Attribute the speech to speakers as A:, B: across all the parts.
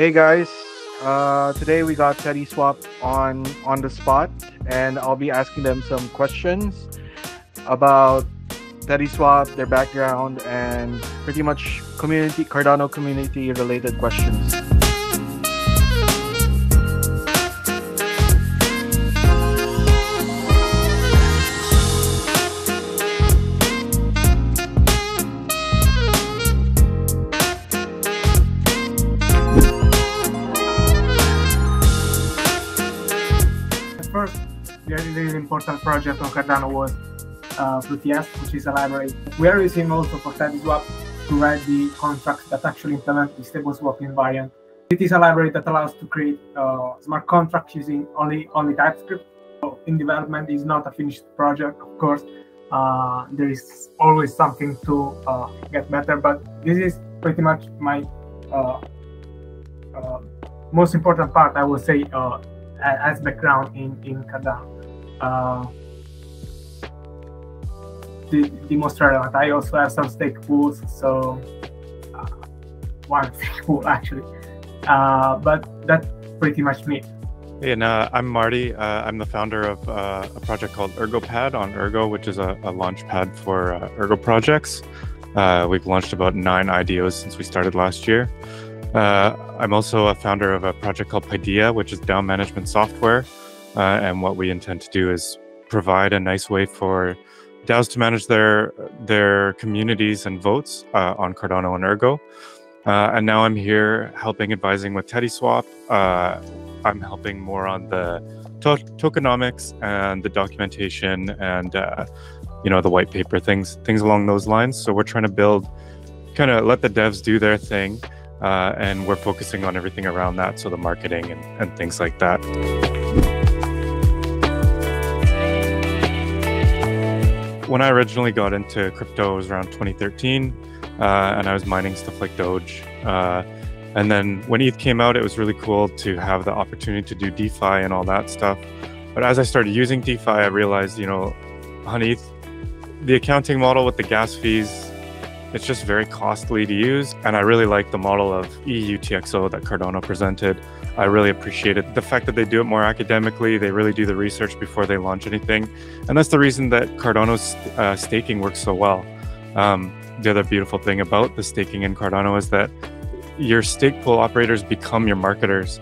A: Hey guys, uh, today we got Teddy Swap on on the spot, and I'll be asking them some questions about Teddy Swap, their background, and pretty much community Cardano community related questions.
B: Project on Cardano was uh, plu-ts, which is a library. We are using also for TeddySwap to write the contracts that actually implement the stable swap invariant. It is a library that allows to create uh, smart contracts using only only TypeScript. So in development is not a finished project, of course. Uh, there is always something to uh, get better, but this is pretty much my uh, uh, most important part, I would say, as background in in Cardano. The most relevant. I also have some stake pools, so uh, one stake pool actually. Uh, but that's pretty much me.
C: Hey, And uh, I'm Marty. Uh, I'm the founder of uh, a project called ErgoPad on Ergo, which is a, a launch pad for uh, Ergo projects. we've launched about nine IDOs since we started last year. I'm also a founder of a project called Paideia, which is DAO management software. And what we intend to do is provide a nice way for DAOs to manage their their communities and votes uh, on Cardano and Ergo. Uh, and now I'm here helping advising with TeddySwap. Uh, I'm helping more on the to- tokenomics and the documentation and uh, you know the white paper things things along those lines. So we're trying to build, kind of let the devs do their thing uh, and we're focusing on everything around that, so the marketing and, and things like that. When I originally got into crypto, it was around 2013, uh, and I was mining stuff like Doge. Uh, and then when ETH came out, it was really cool to have the opportunity to do DeFi and all that stuff. But as I started using DeFi, I realized, you know, on ETH, the accounting model with the gas fees it's just very costly to use. And I really like the model of EUTXO that Cardano presented. I really appreciate it. the fact that they do it more academically. They really do the research before they launch anything. And that's the reason that Cardano's uh, staking works so well. Um, the other beautiful thing about the staking in Cardano is that your stake pool operators become your marketers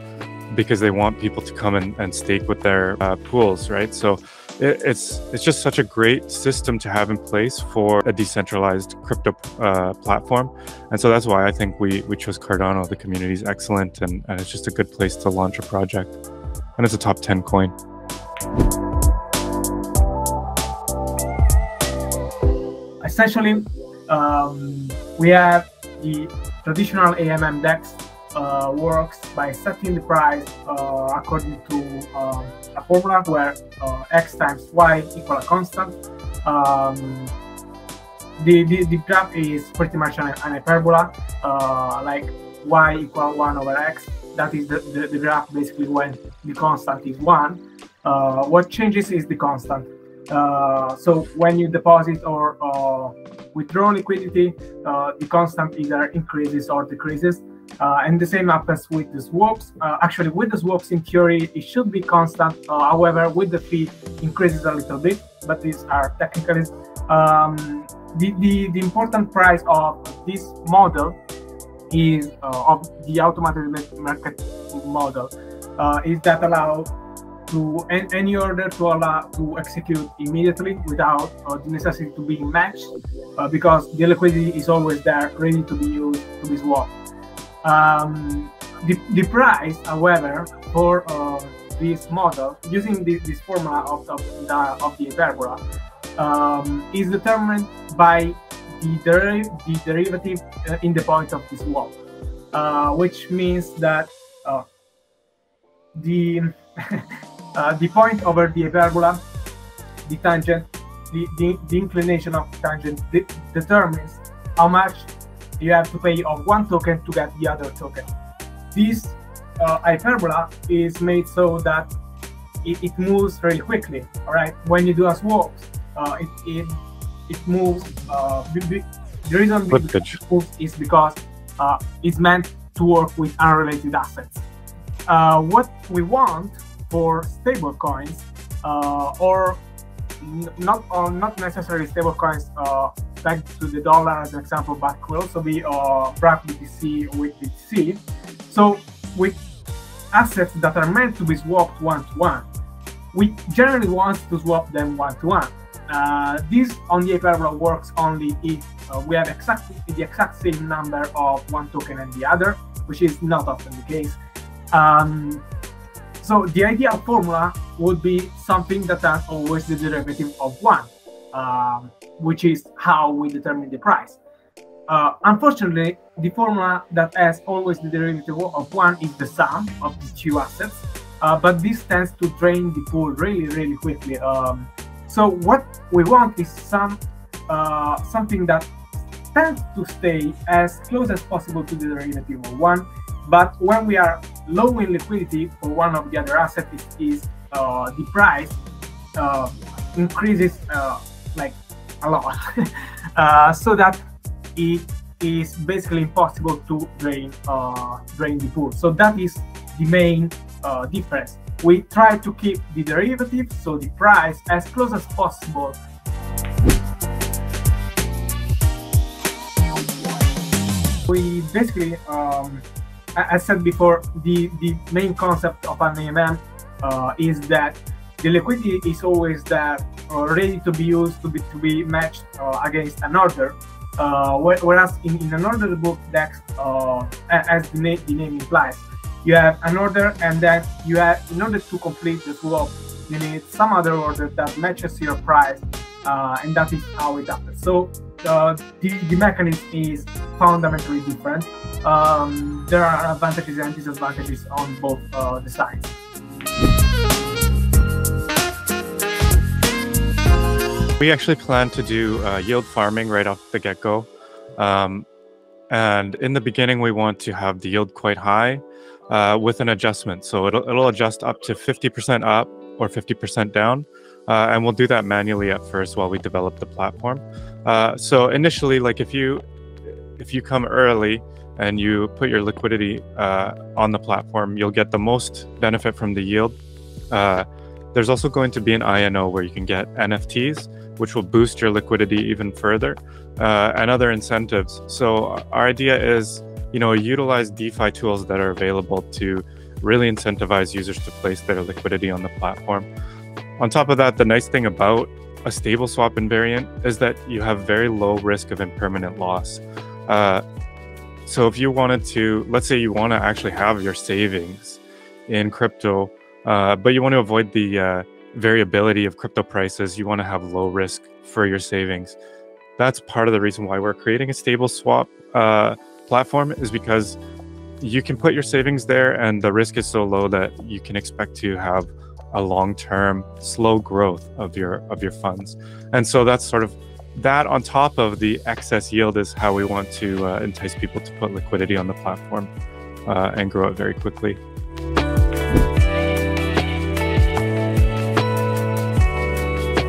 C: because they want people to come and, and stake with their uh, pools, right? So it, it's it's just such a great system to have in place for a decentralized crypto uh, platform, and so that's why I think we we chose Cardano. The community is excellent, and, and it's just a good place to launch a project, and it's a top ten coin.
B: Essentially, um, we have the traditional AMM DEX uh, works by setting the price uh, according to um, a formula where uh, x times y equal a constant. Um, the, the, the, graph is pretty much an, an hyperbola, uh, like y equal 1 over x. That is the, the, the graph basically when the constant is 1. Uh, what changes is the constant. Uh, so when you deposit or withdraw liquidity, the constant either increases or decreases. Uh, and the same happens with the swaps. Uh, actually, with the swaps, in theory, it should be constant. Uh, however, with the fee, increases a little bit, but these are technically. Um, the, the, the important price of this model is uh, of the automated market model uh, is that allow to any order to allow to execute immediately without uh, the necessity to be matched because the liquidity is always there ready to be used to be swapped. Um, the, the price, however, for uh, this model, using this, this formula of the, the, of the hyperbola, um, is determined by the, the derivative uh, in the point of this wall, uh, which means that uh, the uh, the point over the hyperbola, the tangent, the, the, the inclination of the tangent de determines how much you have to pay of one token to get the other token. This uh, hyperbola is made so that it, it, moves very quickly. All right, when you do a swap, uh, it, it it moves. Uh, the reason it moves is because uh, it's meant to work with unrelated assets. Uh, what we want for stable coins uh, or not or not necessarily stable coins back to the dollar as an example, but could also be uh, BRAC BTC with BTC. So with assets that are meant to be swapped one to one, we generally want to swap them one to one. Uh, this on the API works only if uh, we have exactly the exact same number of one token and the other, which is not often the case. Um, so the ideal formula would be something that has always the derivative of one, um, which is how we determine the price. Uh, unfortunately, the formula that has always the derivative of one is the sum of the two assets, uh, but this tends to drain the pool really, really quickly. Um, so what we want is some uh, something that tends to stay as close as possible to the derivative of one, but when we are low in liquidity for one of the other assets, is uh, the price uh, increases uh, like a lot, uh, so that it is basically impossible to drain uh, drain the pool. So that is the main uh, difference. We try to keep the derivative, so the price, as close as possible we basically um, I said before, the, the main concept of an AMM uh, is that the liquidity is always there, ready to be used to be to be matched uh, against an order. Uh, whereas in, in an order book uh, as the, na the name implies, you have an order and then you have, in order to complete the swap, you need some other order that matches your price, uh, and that is how it happens. So the, the mechanism is fundamentally different. Um, there are advantages and disadvantages on both uh, the sides.
C: We actually plan to do uh, yield farming right off the get go. Um, and in the beginning, we want to have the yield quite high uh, with an adjustment. So it'll, it'll adjust up to 50% up or 50% down. Uh, and we'll do that manually at first while we develop the platform. Uh, so initially, like if you if you come early and you put your liquidity uh, on the platform, you'll get the most benefit from the yield. Uh, there's also going to be an INO where you can get NFTs, which will boost your liquidity even further, uh, and other incentives. So our idea is, you know, utilize DeFi tools that are available to really incentivize users to place their liquidity on the platform. On top of that, the nice thing about a stable swap invariant is that you have very low risk of impermanent loss. Uh, so if you wanted to, let's say you want to actually have your savings in crypto, uh, but you want to avoid the uh, variability of crypto prices, you want to have low risk for your savings. That's part of the reason why we're creating a stable swap uh, platform is because you can put your savings there and the risk is so low that you can expect to have a long-term slow growth of your of your funds and so that's sort of that on top of the excess yield is how we want to uh, entice people to put liquidity on the platform uh, and grow it very quickly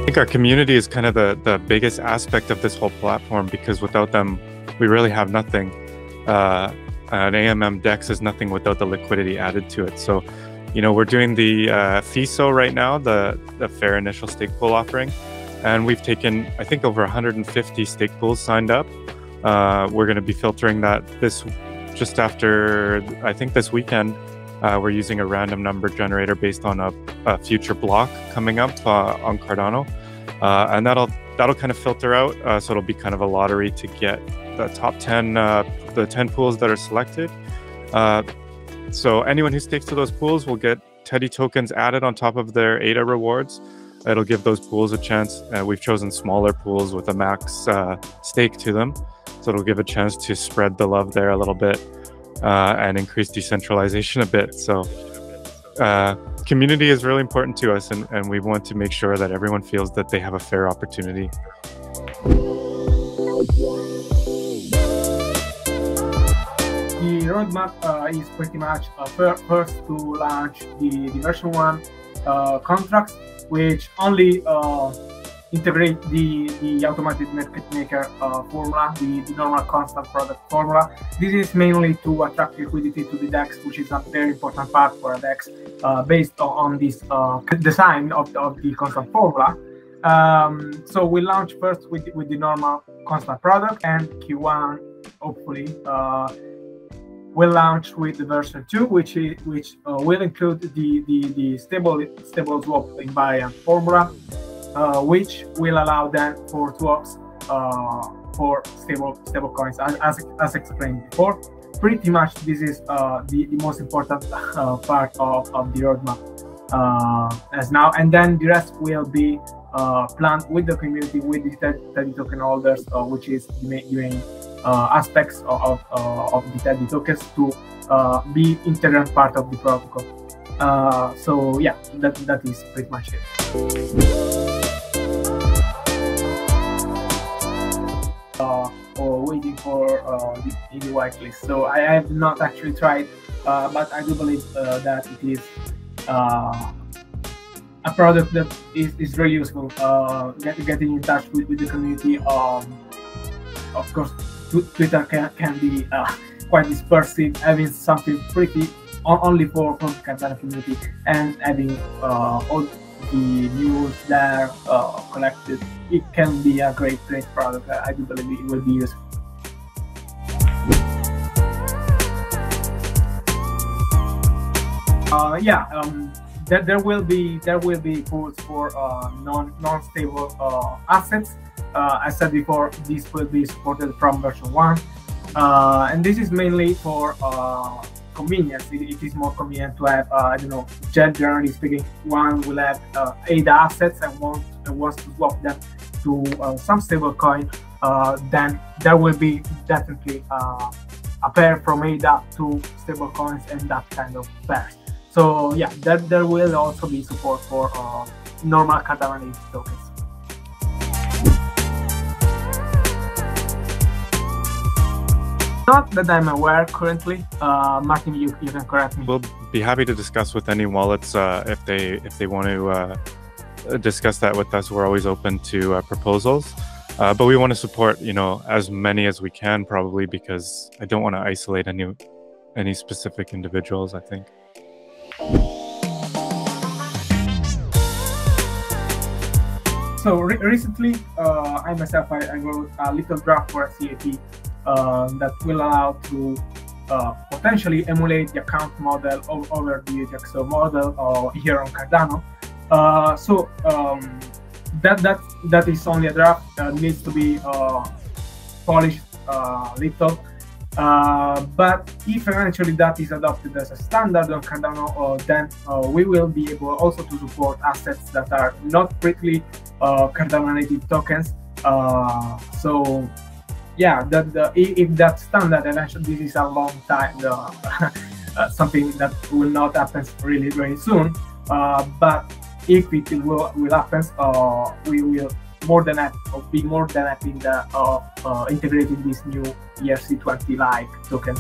C: think our community is kind of the, the biggest aspect of this whole platform because without them, we really have nothing. Uh, an AMM DEX is nothing without the liquidity added to it. So you know, we're doing the uh, FISO right now, the, the fair initial stake pool offering. And we've taken, I think, over 150 stake pools signed up. Uh, we're going to be filtering that this just after, I think, this weekend. Uh, we're using a random number generator based on a, a future block coming up uh, on Cardano, uh, and that'll that'll kind of filter out. Uh, so it'll be kind of a lottery to get the top 10 uh, the 10 pools that are selected. So anyone who stakes to those pools will get Teddy tokens added on top of their ADA rewards. It'll give those pools a chance. Uh, we've chosen smaller pools with a max uh, stake to them. So it'll give a chance to spread the love there a little bit uh, and increase decentralization a bit. So uh, community is really important to us and, and we want to make sure that everyone feels that they have a fair opportunity.
B: the roadmap uh, is pretty much uh, first to launch the, the version one uh, contracts, which only uh, integrate the, the automated market maker uh, formula, the, the, normal constant product formula. This is mainly to attract liquidity to the DEX, which is a very important part for a DEX uh, based on, this uh, design of the, of the constant formula. Um, so we launch first with, with the normal constant product and Q1, hopefully, uh, will launch with the version 2, which is, which uh, will include the, the, the stable stable swap invariant formula uh, which will allow then for swaps uh, for stable stable coins as, as, as, explained before. Pretty much this is uh, the, the most important uh, part of, of the roadmap uh, as now, and then the rest will be uh, planned with the community, with the Teddy token holders, which is the main, the main aspects of, of, of the Teddy tokens to be integral part of the protocol. so yeah, that that is pretty much it. For uh, in the whitelist. So I have not actually tried, uh, but I do believe uh, that it is uh, a product that is, is very useful. Uh, get, getting in touch with, with the community. Um, of course, Twitter can, can be quite dispersive, having something pretty only for the Cardano community and having all the news there uh, collected, it can be a great, great product. I do believe it will be useful. Uh, yeah, um, there, there will be there will be pools for uh, non non stable uh, assets. Uh, I said before, this will be supported from version one, uh, and this is mainly for uh, convenience. It, it is more convenient to have, I don't know, generally speaking, one will have ADA assets and and wants to swap them to some stable coin, then there will be definitely a pair from ADA to stable coins and that kind of pairs. So yeah, there, there will also be support for uh, normal Cardano tokens. Not that I'm aware currently. Uh, Martin, you, you can correct me.
C: We'll be happy to discuss with any wallets uh, if they if they want to uh, discuss that with us. We're always open to uh, proposals. Uh, but we want to support, you know, as many as we can, probably because I don't want to isolate any any specific individuals. I think.
B: So re recently, uh, I myself I, I, wrote a little draft for a CAP uh, that will allow to uh, potentially emulate the account model over the UTXO model or here on Cardano. Uh, so um, that that that is only a draft that needs to be uh, polished a little. Uh, but if eventually that is adopted as a standard on Cardano, uh, then uh, we will be able also to support assets that are not strictly Cardano native tokens. so yeah, that the, if that standard eventually this is a long time, uh, something that will not happen really very soon. Uh, but if it will will happen, uh, we will more than be more than happy in the, uh, uh, integrating these new ERC20 like tokens.